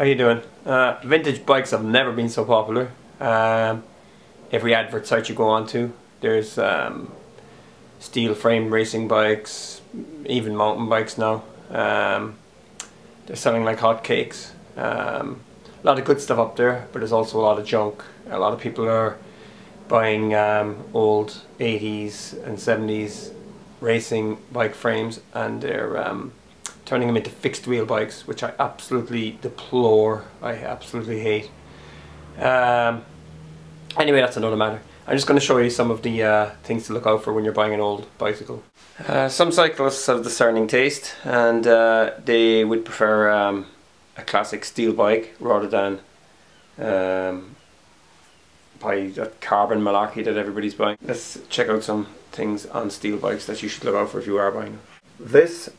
How you doing? Uh, vintage bikes have never been so popular. Um, every advert site you go on to, there's um, steel frame racing bikes, even mountain bikes now. Um, they're selling like hotcakes. Um, a lot of good stuff up there, but there's also a lot of junk. A lot of people are buying um, old 80s and 70s racing bike frames and they're um, turning them into fixed wheel bikes, which I absolutely deplore. I absolutely hate. Um, anyway, that's another matter. I'm just going to show you some of the uh, things to look out for when you're buying an old bicycle. Uh, some cyclists have discerning taste and uh, they would prefer um, a classic steel bike rather than um, buy that carbon malarkey that everybody's buying. Let's check out some things on steel bikes that you should look out for if you are buying them. This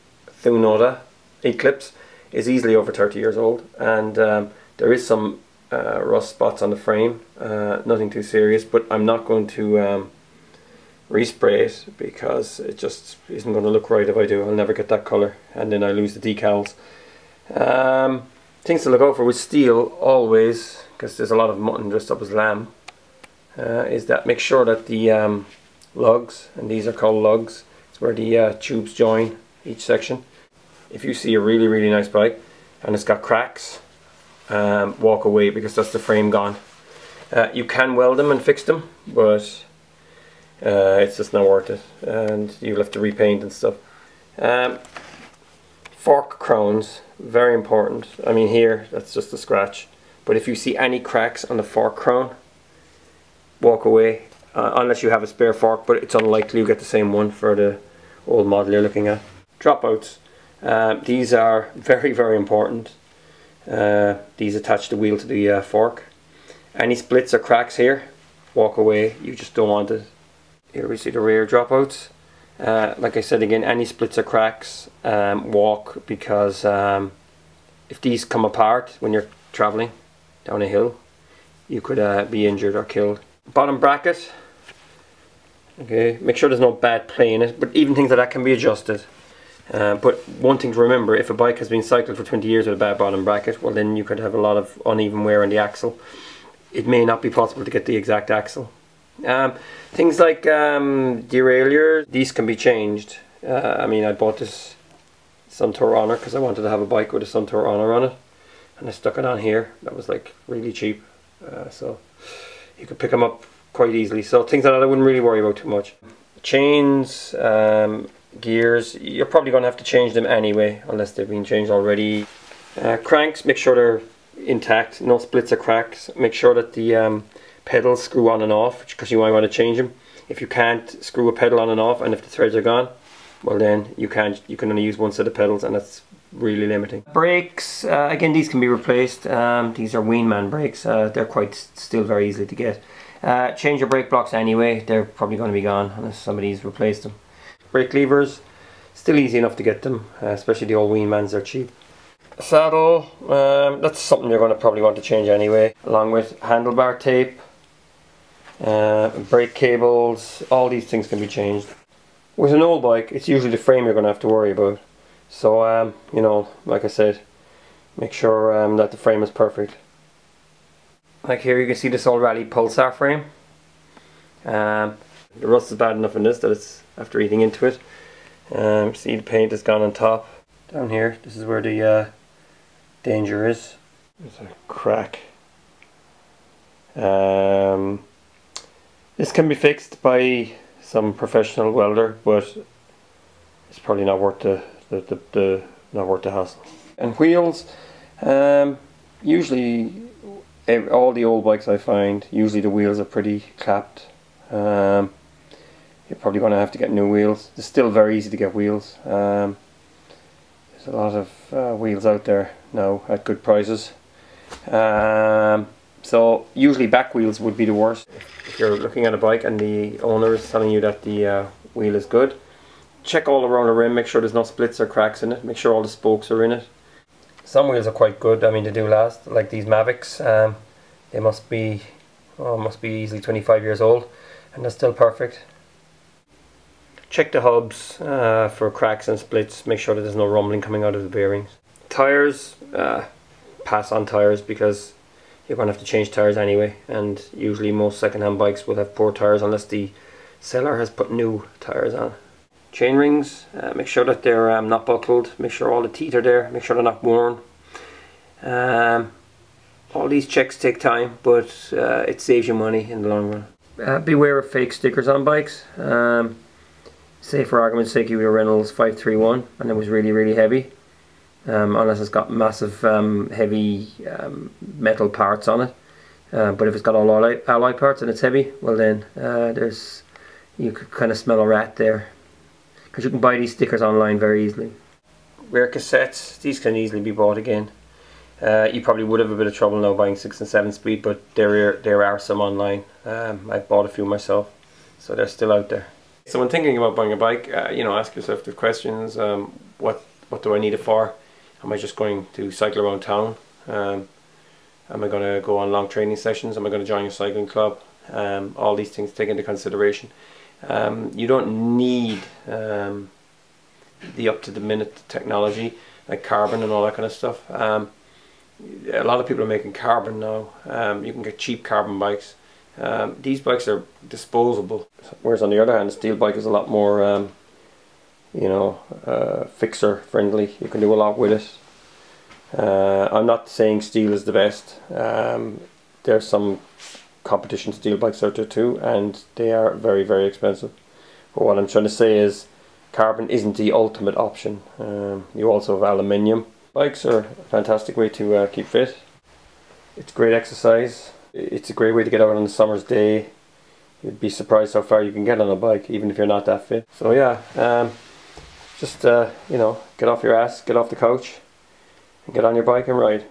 Thunoda Eclipse is easily over 30 years old and um, there is some uh, rust spots on the frame, uh, nothing too serious but I'm not going to um, respray it because it just isn't going to look right if I do. I'll never get that colour and then I lose the decals. Um, things to look out for with steel always because there's a lot of mutton dressed up as lamb uh, is that make sure that the um, lugs and these are called lugs it's where the uh, tubes join each section if you see a really really nice bike and it's got cracks um, walk away because that's the frame gone. Uh, you can weld them and fix them but uh, it's just not worth it and you'll have to repaint and stuff. Um, fork crowns very important. I mean here that's just a scratch. But if you see any cracks on the fork crown walk away uh, unless you have a spare fork but it's unlikely you get the same one for the old model you're looking at. Dropouts um, these are very very important. Uh, these attach the wheel to the uh, fork. Any splits or cracks here walk away. You just don't want it here we see the rear dropouts. Uh, like I said again any splits or cracks um, walk because um, if these come apart when you're traveling down a hill you could uh, be injured or killed. Bottom bracket. Okay make sure there's no bad play in it but even things like that can be adjusted uh, but one thing to remember if a bike has been cycled for 20 years with a bad bottom bracket well then you could have a lot of uneven wear on the axle it may not be possible to get the exact axle um, things like um, derailleur these can be changed uh, I mean I bought this Suntour Honor because I wanted to have a bike with a Suntour Honor on it and I stuck it on here that was like really cheap uh, so you could pick them up quite easily. So things like that I wouldn't really worry about too much. Chains, um, gears, you're probably going to have to change them anyway unless they've been changed already. Uh, cranks, make sure they're intact, no splits or cracks. Make sure that the um, pedals screw on and off because you might want to change them. If you can't screw a pedal on and off and if the threads are gone, well then you can't. You can only use one set of pedals and that's really limiting. Brakes, uh, again these can be replaced. Um, these are Weinmann brakes. Uh, they're quite still very easy to get. Uh, change your brake blocks anyway. They're probably going to be gone unless somebody's replaced them. Brake levers, still easy enough to get them, uh, especially the old Weinmanns are cheap. Saddle, um, that's something you're going to probably want to change anyway, along with handlebar tape, uh, brake cables, all these things can be changed. With an old bike, it's usually the frame you're going to have to worry about. So, um, you know, like I said, make sure um, that the frame is perfect. Like here you can see this old Raleigh Pulsar frame. Um, the rust is bad enough in this that it's after eating into it. Um, see the paint has gone on top. Down here, this is where the uh, danger is. There's a crack. Um, this can be fixed by some professional welder, but it's probably not worth the the, the, the not worth the hassle. And wheels, um, usually all the old bikes I find, usually the wheels are pretty clapped. Um, you're probably going to have to get new wheels. It's still very easy to get wheels. Um, there's a lot of uh, wheels out there now at good prices. Um, so usually back wheels would be the worst. If you're looking at a bike and the owner is telling you that the uh, wheel is good, check all around the rim, make sure there's no splits or cracks in it, make sure all the spokes are in it. Some wheels are quite good, I mean they do last, like these Mavics, um, they must be, oh, must be easily 25 years old and they're still perfect. Check the hubs uh, for cracks and splits, make sure that there's no rumbling coming out of the bearings. Tires, uh, pass on tires because you're going to have to change tires anyway and usually most second-hand bikes will have poor tires unless the seller has put new tires on. Chain rings, uh, make sure that they're um, not buckled, make sure all the teeth are there, make sure they're not worn. Um, all these checks take time but uh, it saves you money in the long run. Uh, beware of fake stickers on bikes. Um, say for argument's sake you a Reynolds 531 and it was really really heavy um, unless it's got massive um, heavy um, metal parts on it. Uh, but if it's got all alloy, alloy parts and it's heavy, well then uh, there's you could kind of smell a rat there because you can buy these stickers online very easily. Rear cassettes, these can easily be bought again. Uh, you probably would have a bit of trouble now buying 6 and 7 speed but there, are, there are some online. Um, I've bought a few myself so they're still out there. So when thinking about buying a bike, uh, you know, ask yourself the questions, um, what, what do I need it for? Am I just going to cycle around town? Um, am I going to go on long training sessions? Am I going to join a cycling club? Um, all these things take into consideration. Um, you don't need um, the up to the minute technology like carbon and all that kind of stuff. Um, a lot of people are making carbon now. You can get cheap carbon bikes. These bikes are disposable. Whereas on the other hand, a steel bike is a lot more you know, uh, fixer friendly. You can do a lot with it. Uh, I'm not saying steel is the best. Um, there's some competition steel bikes out there too, and they are very, very expensive. But what I'm trying to say is, carbon isn't the ultimate option. Um, you also have aluminium. Bikes are a fantastic way to uh, keep fit. It's great exercise. It's a great way to get out on a summer's day. You'd be surprised how far you can get on a bike, even if you're not that fit. So yeah. Um, just uh, you know get off your ass get off the couch and get on your bike and ride